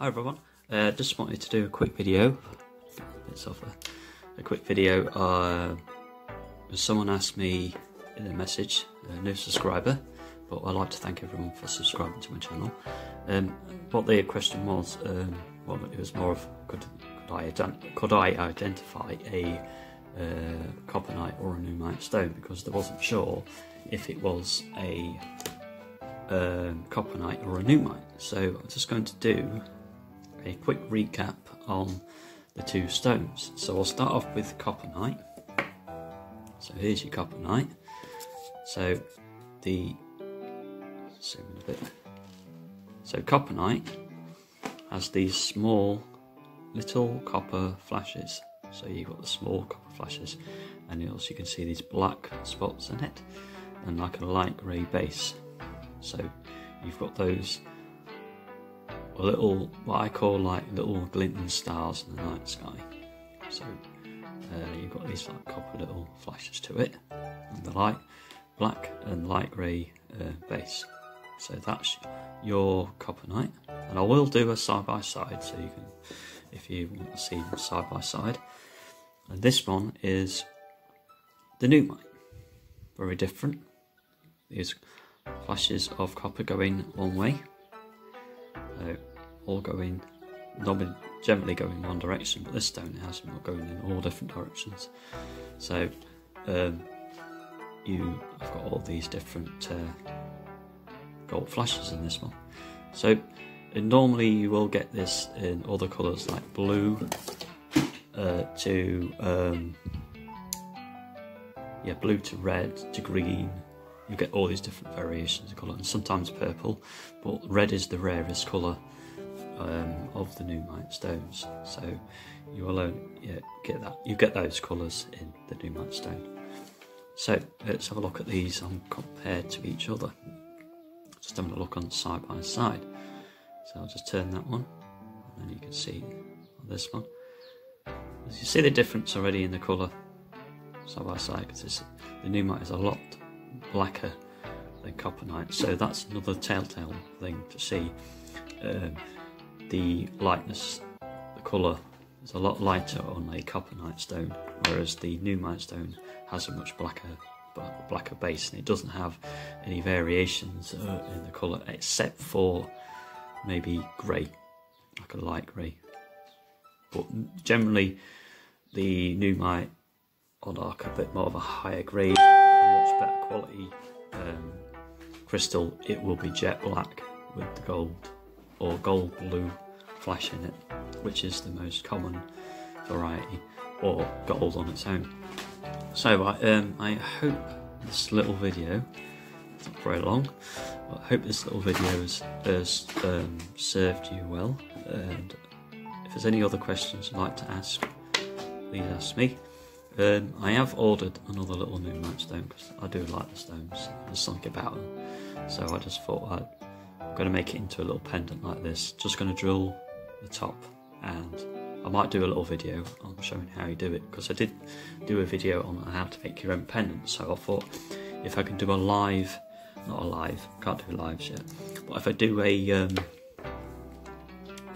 Hi everyone, uh, just wanted to do a quick video, bits off a, quick video. Uh, someone asked me in a message, a new subscriber, but I'd like to thank everyone for subscribing to my channel. Um, what the question was, um, well, it was more of could, could, I, could I identify a uh, coppernite or a nuummite stone because they wasn't sure if it was a um, coppernite or a nuummite. So I'm just going to do a quick recap on the two stones. So I'll start off with coppernite. So here's your coppernite. So the zoom in a bit. So coppernite has these small little copper flashes. So you've got the small copper flashes and also you can see these black spots in it and like a light grey base. So you've got those little, what I call like little glinting stars in the night sky. So uh, you've got these like copper little flashes to it, and the light black and light grey uh, base. So that's your coppernite, and I will do a side by side, so you can, if you want to see them side by side. And this one is the nuummite, very different. These flashes of copper going one way, uh, all going, normally generally going one direction, but this stone has not going in all different directions. So um, you, I've got all these different uh, gold flashes in this one. So normally you will get this in other colours like blue uh, to um, yeah blue to red to green you get all these different variations of colour and sometimes purple but red is the rarest colour um, of the nuummite stones. So you will only yeah, get that. You get those colours in the nuummite stone. So let's have a look at these on compared to each other. Just having a look on side by side. So I'll just turn that one and then you can see this one. As you see the difference already in the colour side by side because the nuummite is a lot blacker than coppernite so that's another telltale thing to see. Um, the lightness the colour is a lot lighter on a coppernite stone whereas the nuummite stone has a much blacker blacker base and it doesn't have any variations uh, in the colour except for maybe grey like a light grey. But generally the nuummite on arc a bit more of a higher grade much better quality um, crystal, it will be jet black with the gold or gold blue flash in it, which is the most common variety, or gold on its own. So I, um, I hope this little video, it's not very long, I hope this little video has, has um, served you well. And if there's any other questions you'd like to ask, please ask me. Um, I have ordered another little moonlight stone because I do like the stones. There's something about them. So I just thought I'd, going to make it into a little pendant like this. Just going to drill the top and I might do a little video on showing how you do it because I did do a video on how to make your own pendant. So I thought if I can do a live, not a live, can't do lives yet, but if I do a um,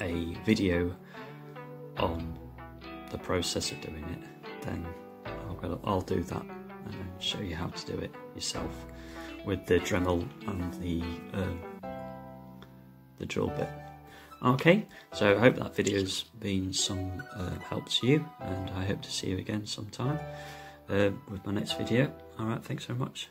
a video on the process of doing it, then I'll, I'll do that and show you how to do it yourself with the Dremel and the um, the drill bit. Okay, so I hope that video's been some uh, help to you, and I hope to see you again sometime uh, with my next video. Alright, thanks very much.